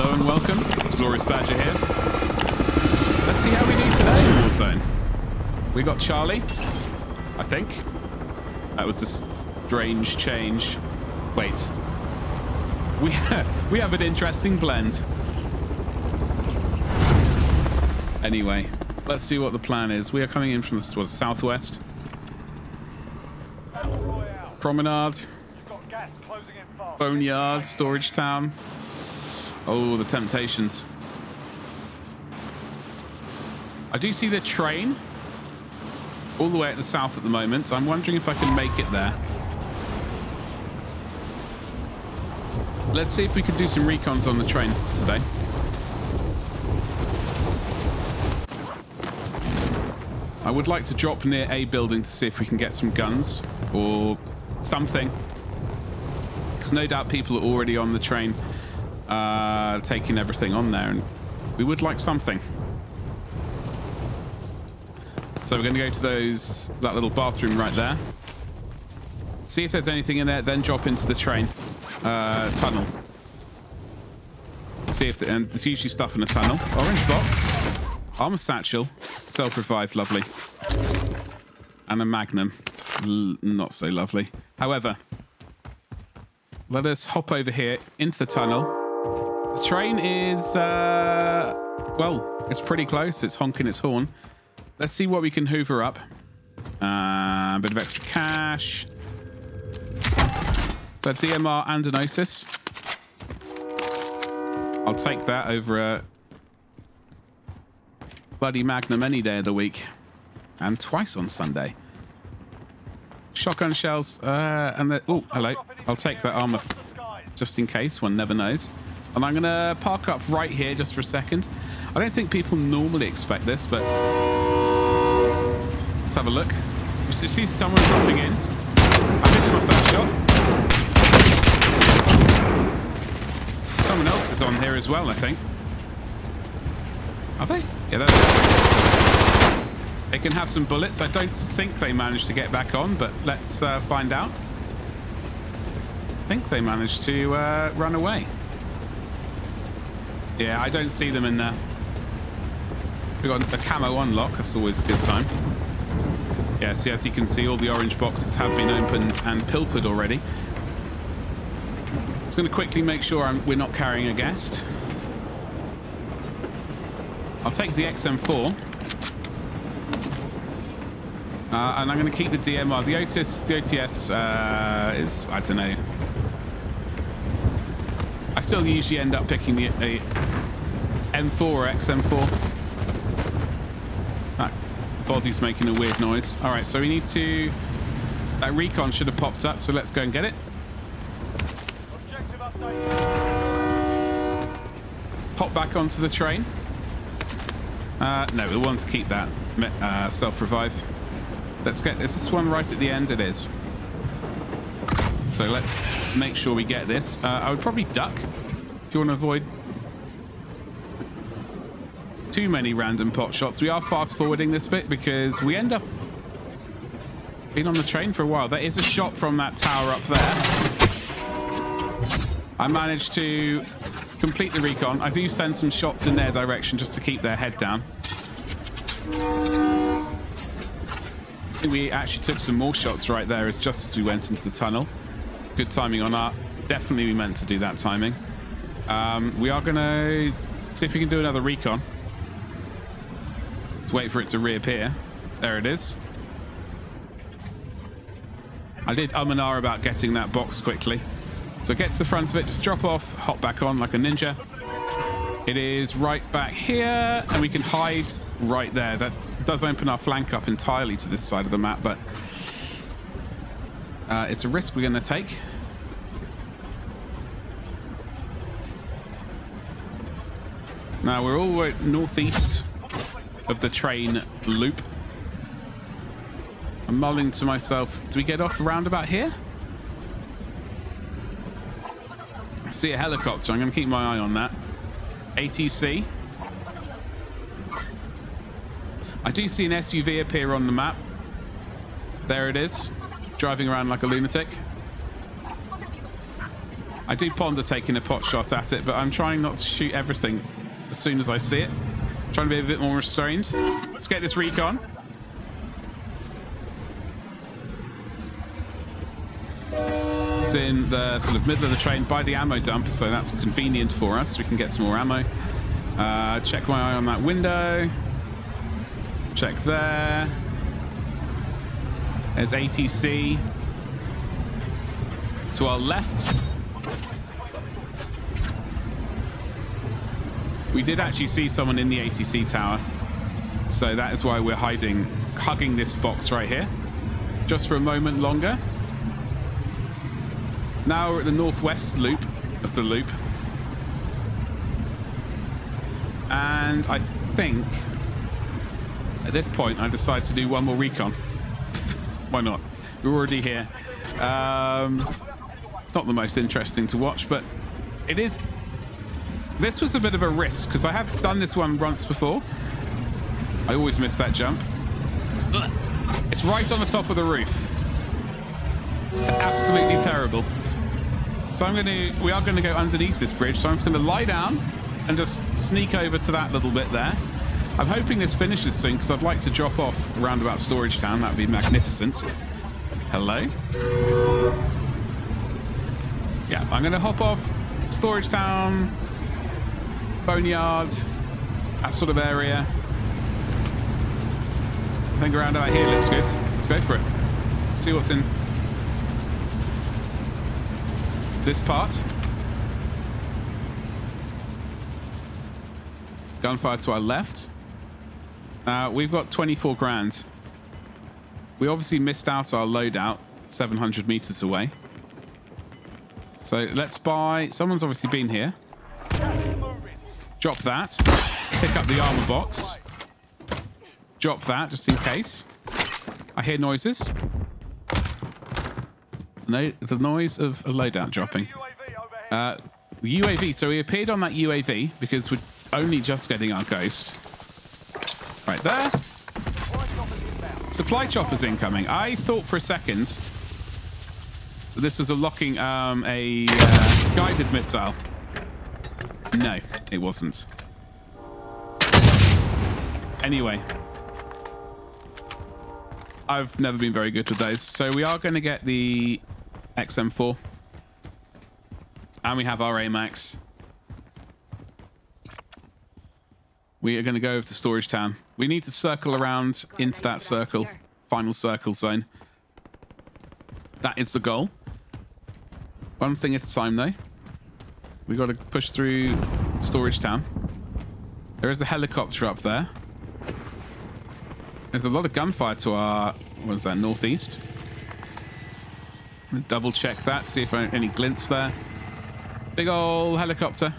Hello and welcome. It's Glorious Badger here. Let's see how we do today in Warzone. We got Charlie, I think. That was a strange change. Wait. We, we have an interesting blend. Anyway, let's see what the plan is. We are coming in from the what, southwest. Promenade. Boneyard, Storage Town. Oh, the temptations. I do see the train all the way at the south at the moment. I'm wondering if I can make it there. Let's see if we can do some recons on the train today. I would like to drop near a building to see if we can get some guns or something. Because no doubt people are already on the train uh, taking everything on there. And we would like something. So we're going to go to those that little bathroom right there. See if there's anything in there, then drop into the train uh, tunnel. See if the, and there's usually stuff in the tunnel. Orange box, armor satchel, self-revive, lovely, and a magnum, L not so lovely. However, let us hop over here into the tunnel. The train is, uh, well, it's pretty close. It's honking its horn. Let's see what we can hoover up. Uh, a bit of extra cash. So DMR and an Otis. I'll take that over a bloody Magnum any day of the week. And twice on Sunday. Shotgun shells. Uh, and the... Oh, hello. I'll take that armor just in case. One never knows. And I'm going to park up right here just for a second. I don't think people normally expect this, but... Let's have a look. You see someone dropping in. I missed my first shot. Someone else is on here as well, I think. Are they? Yeah, they're They can have some bullets. I don't think they managed to get back on, but let's uh, find out. I think they managed to uh, run away. Yeah, I don't see them in there. We've got a camo unlock. That's always a good time. Yeah, see, as you can see, all the orange boxes have been opened and pilfered already It's going to quickly make sure I'm, we're not carrying a guest. I'll take the XM4. Uh, and I'm going to keep the DMR. The Otis, the OTS uh, is, I don't know. Still usually end up picking the M4 or XM4. That body's making a weird noise. All right, so we need to... That recon should have popped up, so let's go and get it. Pop back onto the train. Uh, no, we want to keep that uh, self-revive. Let's get... Is this one right at the end? It is. So let's make sure we get this. Uh, I would probably duck you want to avoid too many random pot shots. We are fast forwarding this bit because we end up being on the train for a while. There is a shot from that tower up there. I managed to complete the recon. I do send some shots in their direction just to keep their head down. We actually took some more shots right there as just as we went into the tunnel. Good timing on that. Definitely we meant to do that timing. Um, we are going to see if we can do another recon. Let's wait for it to reappear. There it is. I did um and ah about getting that box quickly. So get to the front of it, just drop off, hop back on like a ninja. It is right back here, and we can hide right there. That does open our flank up entirely to this side of the map, but uh, it's a risk we're going to take. Now we're all northeast of the train loop. I'm mulling to myself, do we get off around about here? I see a helicopter. I'm going to keep my eye on that. ATC. I do see an SUV appear on the map. There it is. Driving around like a lunatic. I do ponder taking a pot shot at it, but I'm trying not to shoot everything as soon as I see it. Trying to be a bit more restrained. Let's get this recon. It's in the sort of middle of the train by the ammo dump, so that's convenient for us. We can get some more ammo. Uh, check my eye on that window. Check there. There's ATC. To our left. We did actually see someone in the ATC tower. So that is why we're hiding, hugging this box right here. Just for a moment longer. Now we're at the northwest loop of the loop. And I think at this point I decide to do one more recon. Why not? We're already here. Um, it's not the most interesting to watch, but it is. This was a bit of a risk because I have done this one once before. I always miss that jump. It's right on the top of the roof. It's absolutely terrible. So I'm going to, we are going to go underneath this bridge. So I'm just going to lie down and just sneak over to that little bit there. I'm hoping this finishes soon because I'd like to drop off around about Storage Town. That would be magnificent. Hello? Yeah, I'm going to hop off Storage Town, Boneyard, that sort of area. I think around about here looks good. Let's go for it. See what's in this part. Gunfire to our left. Uh, we've got 24 grand. We obviously missed out our loadout 700 meters away. So let's buy... Someone's obviously been here. Drop that. Pick up the armor box. Drop that just in case. I hear noises. No, the noise of a loadout dropping. Uh, the UAV. So we appeared on that UAV because we're only just getting our ghost. Right there. Supply choppers incoming. I thought for a second this was a locking um, a uh, guided missile. No, it wasn't. Anyway, I've never been very good with those. So we are going to get the XM4. And we have our AMAX. We are going to go over to Storage Town. We need to circle around into that circle. Final circle zone. That is the goal. One thing at a time, though. we got to push through Storage Town. There is a helicopter up there. There's a lot of gunfire to our, what is that, northeast. Double check that, see if any glints there. Big old helicopter.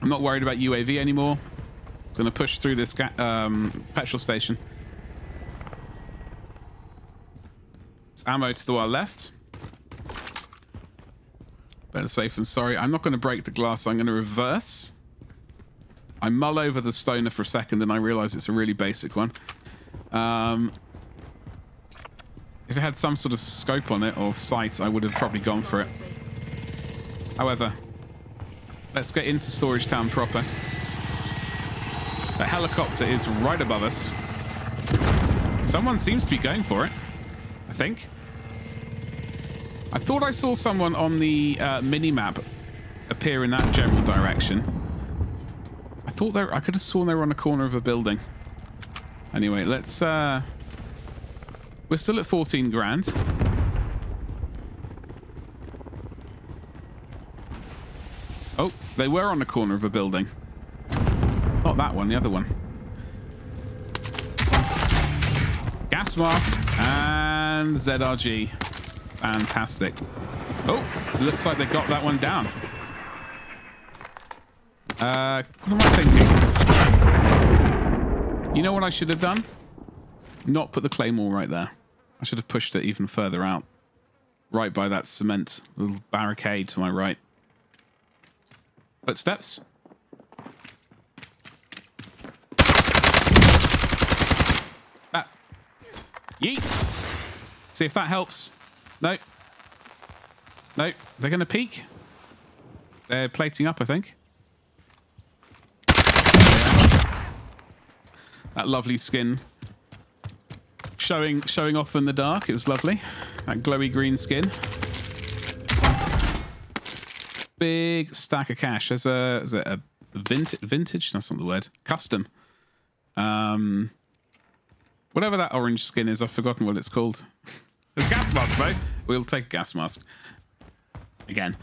I'm not worried about UAV anymore. Going to push through this um, petrol station. It's ammo to the our left. Better safe than sorry. I'm not going to break the glass. I'm going to reverse. I mull over the stoner for a second, then I realize it's a really basic one. Um, if it had some sort of scope on it or sight, I would have probably gone for it. However, let's get into Storage Town proper. The helicopter is right above us. Someone seems to be going for it, I think. I thought I saw someone on the uh, mini-map appear in that general direction. I thought they I could have sworn they were on the corner of a building. Anyway, let's... Uh, we're still at 14 grand. Oh, they were on the corner of a building. Not that one, the other one. Gas mask and ZRG. Fantastic. Oh, looks like they got that one down. Uh, what am I thinking? You know what I should have done? Not put the claymore right there. I should have pushed it even further out. Right by that cement little barricade to my right. Footsteps. That. Yeet. See if that helps. No. No, they're going to peek. They're plating up, I think. That lovely skin showing showing off in the dark. It was lovely. That glowy green skin. Big stack of cash. There's a, is it a vintage, vintage? That's not the word. Custom. Um, whatever that orange skin is, I've forgotten what it's called. There's gas mask though. We'll take a gas mask again.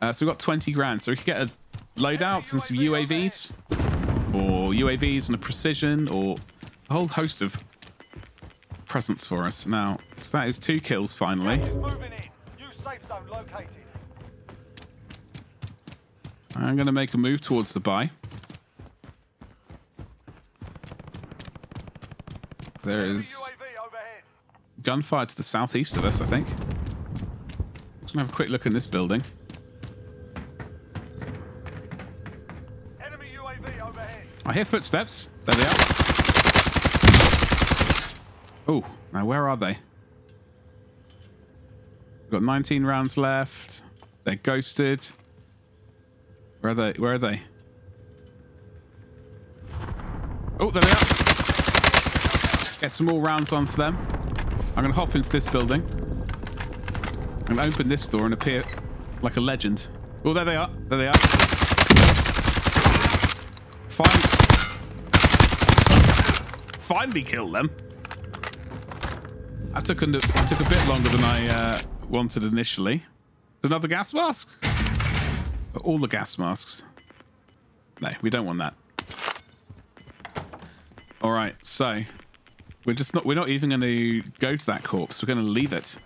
Uh, so we've got 20 grand. So we could get a loadout and some UAVs or UAVs and a precision or a whole host of presents for us. Now, so that is two kills finally. I'm going to make a move towards the buy. There is gunfire to the southeast of us, I think. Just to have a quick look in this building. I hear footsteps. There they are. Oh, now where are they? We've got 19 rounds left. They're ghosted. Where are they? Where are they? Oh, there they are. Get some more rounds onto them. I'm going to hop into this building. To open this door and appear like a legend. Oh, there they are. There they are. Finally, finally killed them. I took I took a bit longer than I uh, wanted initially. It's another gas mask. All the gas masks. No, we don't want that. All right, so we're just not. We're not even going to go to that corpse. We're going to leave it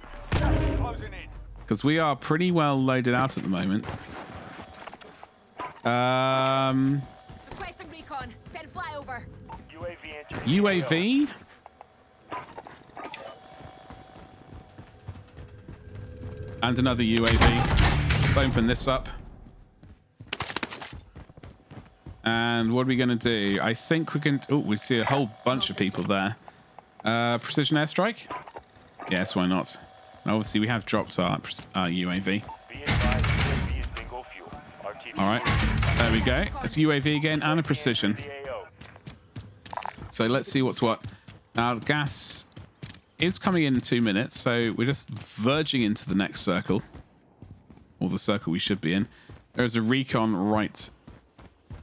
because we are pretty well loaded out at the moment. Um. Requesting recon. Send flyover. UAV. UAV? And another UAV. Let's open this up. And what are we going to do? I think we can... Oh, we see a whole bunch of people there. Uh, precision airstrike? Yes, why not? Obviously, we have dropped our, our UAV. All right, there we go. It's UAV again and a precision. So let's see what's what. Now, gas is coming in in two minutes, so we're just verging into the next circle. Or the circle we should be in. There's a recon right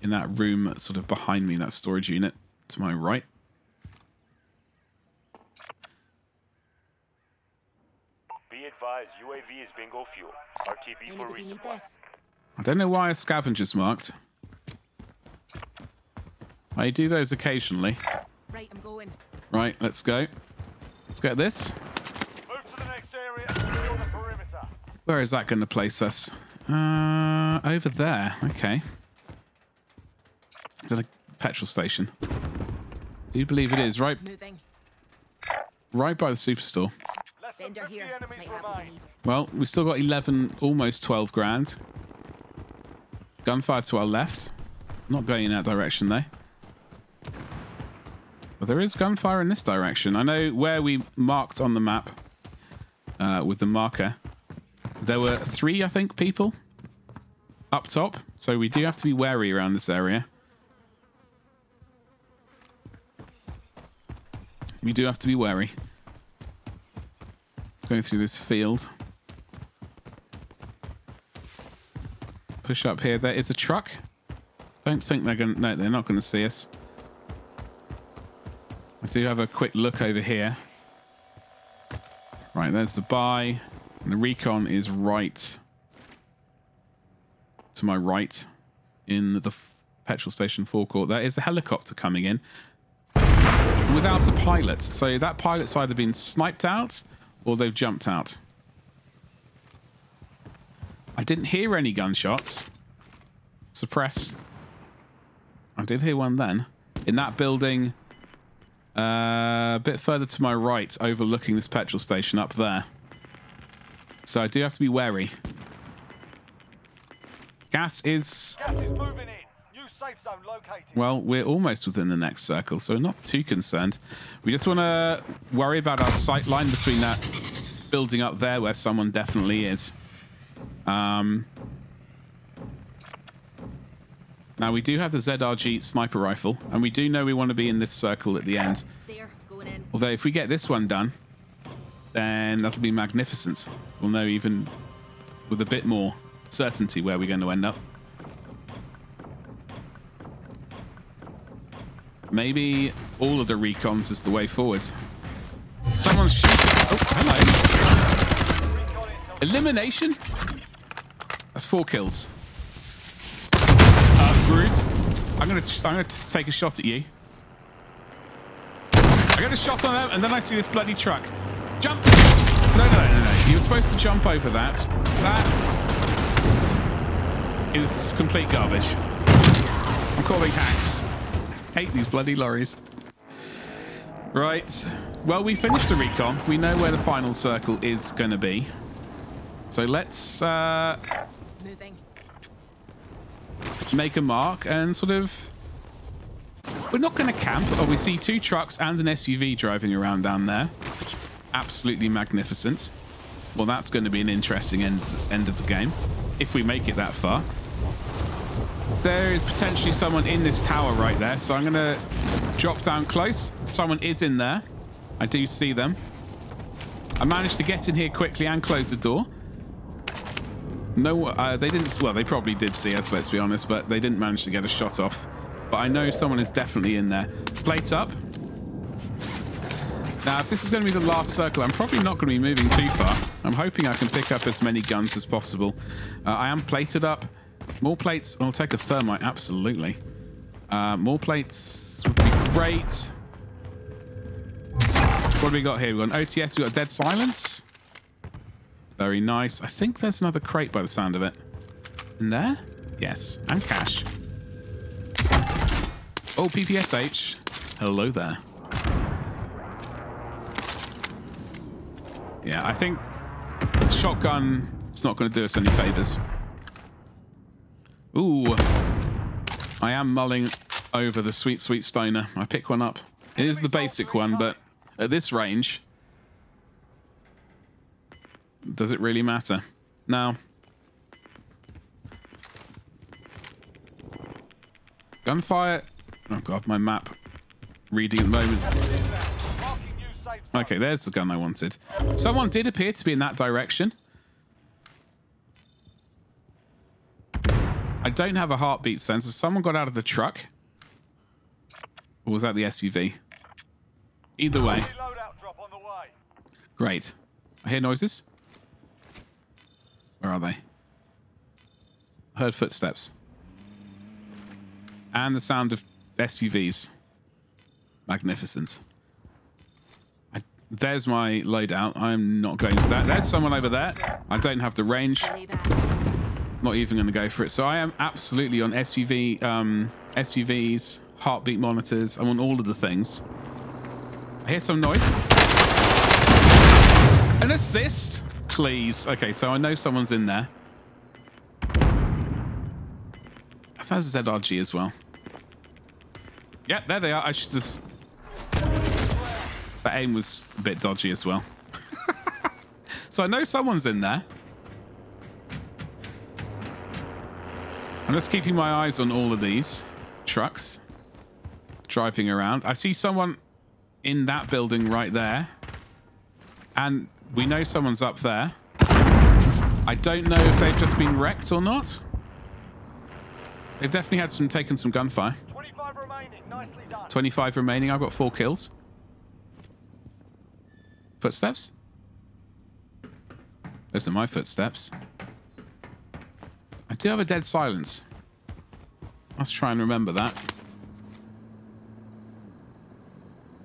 in that room sort of behind me, that storage unit to my right. Be advised, UAV is bingo fuel. RTB for resupply. I don't know why a scavenger's marked. I do those occasionally. Right, I'm going. Right, let's go. Let's get this. Move to the next area and the perimeter. Where is that going to place us? Uh, over there. Okay. Is that a petrol station? Do you believe it is? Right, Moving. right by the superstore. Less than Vendor 50 here. Might have what you remain. need. Well, we've still got 11, almost 12 grand. Gunfire to our left. Not going in that direction, though. But there is gunfire in this direction. I know where we marked on the map uh, with the marker. There were three, I think, people up top. So we do have to be wary around this area. We do have to be wary. Going through this field. Push up here. There is a truck. Don't think they're going to... No, they're not going to see us. I do have a quick look over here. Right, there's the buy. And the recon is right to my right in the petrol station forecourt. There is a helicopter coming in without a pilot. So that pilot's either been sniped out or they've jumped out. I didn't hear any gunshots. Suppress. I did hear one then. In that building, uh, a bit further to my right, overlooking this petrol station up there. So I do have to be wary. Gas is Gas is moving in. New safe zone located. well, we're almost within the next circle, so not too concerned. We just want to worry about our sight line between that building up there where someone definitely is. Um, now, we do have the ZRG sniper rifle, and we do know we want to be in this circle at the end. There, going in. Although, if we get this one done, then that'll be magnificent. We'll know even with a bit more certainty where we're going to end up. Maybe all of the recons is the way forward. Someone's shooting. Oh, hello. Elimination? That's four kills. Uh, Brute. I'm gonna, I'm gonna take a shot at you. I get a shot on them, and then I see this bloody truck. Jump! No, no, no, no. You were supposed to jump over that. That is complete garbage. I'm calling hacks. Hate these bloody lorries. Right. Well, we finished the recon. We know where the final circle is going to be. So let's uh, Moving. make a mark and sort of... We're not going to camp. Oh, we see two trucks and an SUV driving around down there. Absolutely magnificent. Well, that's going to be an interesting end, end of the game. If we make it that far. There is potentially someone in this tower right there. So I'm going to drop down close. Someone is in there. I do see them. I managed to get in here quickly and close the door. No, uh, they didn't. Well, they probably did see us, let's be honest, but they didn't manage to get a shot off. But I know someone is definitely in there. Plate up. Now, if this is going to be the last circle, I'm probably not going to be moving too far. I'm hoping I can pick up as many guns as possible. Uh, I am plated up. More plates. I'll take a thermite, absolutely. Uh, more plates would be great. What have we got here? We've got an OTS. We've got Dead Silence. Very nice. I think there's another crate by the sound of it. In there? Yes. And cash. Oh, PPSH. Hello there. Yeah, I think shotgun is not going to do us any favors. Ooh. I am mulling over the sweet, sweet stoner. I pick one up. It is the basic one, but at this range, does it really matter? Now, gunfire. Oh god, my map reading at the moment. Okay, there's the gun I wanted. Someone did appear to be in that direction. I don't have a heartbeat sensor. Someone got out of the truck. Or was that the SUV? Either way. Great. I hear noises. Where are they? Heard footsteps. And the sound of SUVs. Magnificent. I, there's my loadout. I'm not going for that. There's someone over there. I don't have the range. Not even going to go for it. So I am absolutely on SUV, um, SUVs, heartbeat monitors. I'm on all of the things. I hear some noise. An assist, please. Okay, so I know someone's in there. That has a ZRG as well. Yep, there they are. I should just... That aim was a bit dodgy as well. so I know someone's in there. Just keeping my eyes on all of these trucks driving around. I see someone in that building right there. And we know someone's up there. I don't know if they've just been wrecked or not. They've definitely had some taken some gunfire. 25 remaining. Nicely done. 25 remaining. I've got four kills. Footsteps? Those are my footsteps. I do have a dead silence. Let's try and remember that.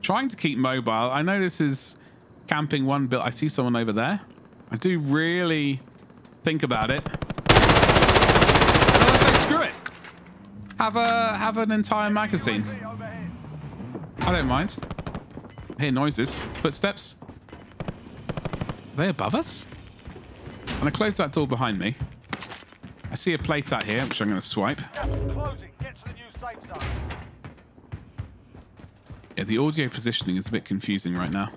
Trying to keep mobile. I know this is camping one bit. I see someone over there. I do really think about it. Say, screw it. Have a have an entire magazine. I don't mind. I hear noises. Footsteps. Are they above us? And I close that door behind me. I see a plate out here, which I'm going to swipe. Yeah, the audio positioning is a bit confusing right now.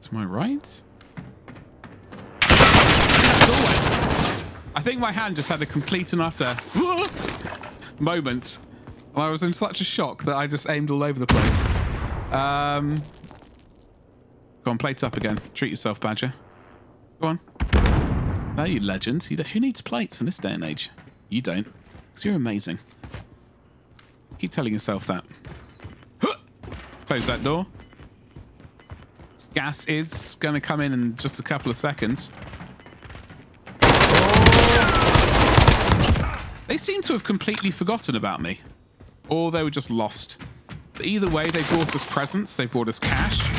To my right? I think my hand just had a complete and utter moment. I was in such a shock that I just aimed all over the place. Um, go on, plate up again. Treat yourself, Badger. Go on. No, you legend. You who needs plates in this day and age? You don't. Because you're amazing. Keep telling yourself that. Close that door. Gas is going to come in in just a couple of seconds. They seem to have completely forgotten about me. Or they were just lost. But either way, they brought us presents. They brought us cash.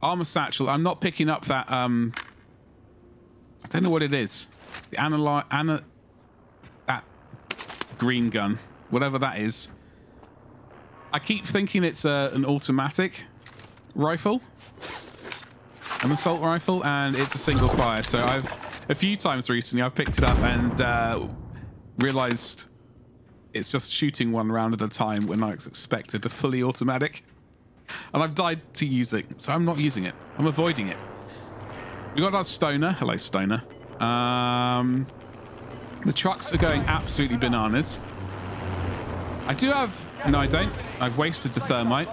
Armor satchel. I'm not picking up that, um... I don't know what it is. The analy... Ana... That green gun. Whatever that is. I keep thinking it's uh, an automatic rifle. An assault rifle, and it's a single fire. So I've... A few times recently, I've picked it up and uh, realized it's just shooting one round at a time when I expected a fully automatic. And I've died to use it, so I'm not using it. I'm avoiding it. We got our stoner. Hello, stoner. Um, the trucks are going absolutely bananas. I do have... No, I don't. I've wasted the thermite.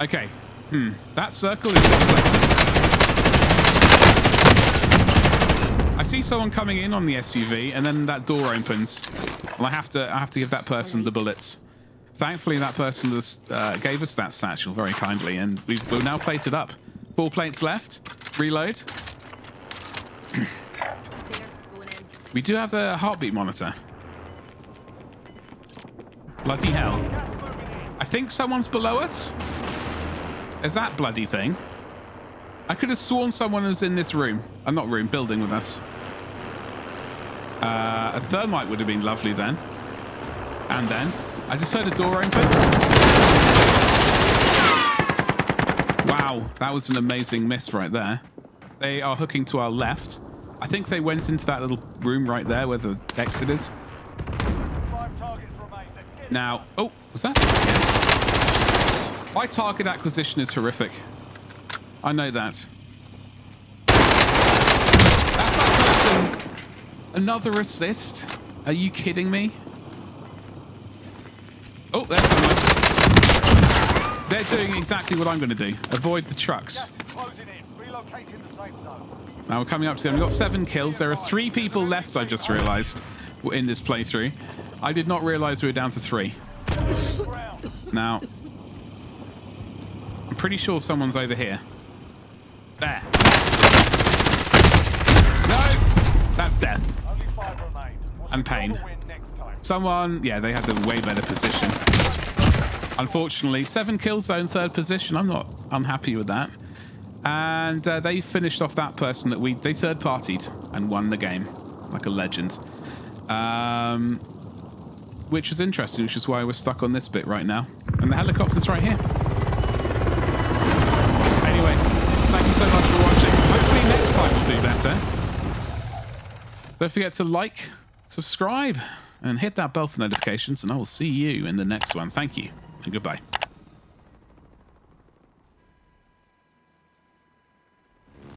Okay. Hmm. That circle is. I see someone coming in on the SUV, and then that door opens, and I have to I have to give that person the bullets. Thankfully, that person uh, gave us that satchel very kindly, and we've, we're now plated up. Four plates left. Reload. We do have the heartbeat monitor. Bloody hell. I think someone's below us. Is that bloody thing? I could have sworn someone was in this room. Uh, not room, building with us. Uh, a thermite would have been lovely then. And then. I just heard a door open. Wow, that was an amazing miss right there. They are hooking to our left. I think they went into that little room right there where the exit is. Now, oh, was that? Yes. My target acquisition is horrific. I know that. That. Another assist? Are you kidding me? Oh, there's someone. They're doing exactly what I'm going to do. Avoid the trucks. Gas is closing in. Relocating the. Now we're coming up to them. We've got seven kills. There are three people left, I just realized, in this playthrough. I did not realize we were down to three. Now, I'm pretty sure someone's over here. There. No! That's death. Only five remain. We'll And pain. the win next time. Someone, yeah, they had the way better position. Unfortunately, seven kills, zone third position. I'm not unhappy with that. And uh, they finished off that person that we they third partied and won the game like a legend. Um, which was interesting, which is why we're stuck on this bit right now. And the helicopter's right here. Anyway, thank you so much for watching. Hopefully next time we'll do better. Don't forget to like, subscribe, and hit that bell for notifications, and I will see you in the next one. Thank you, and goodbye.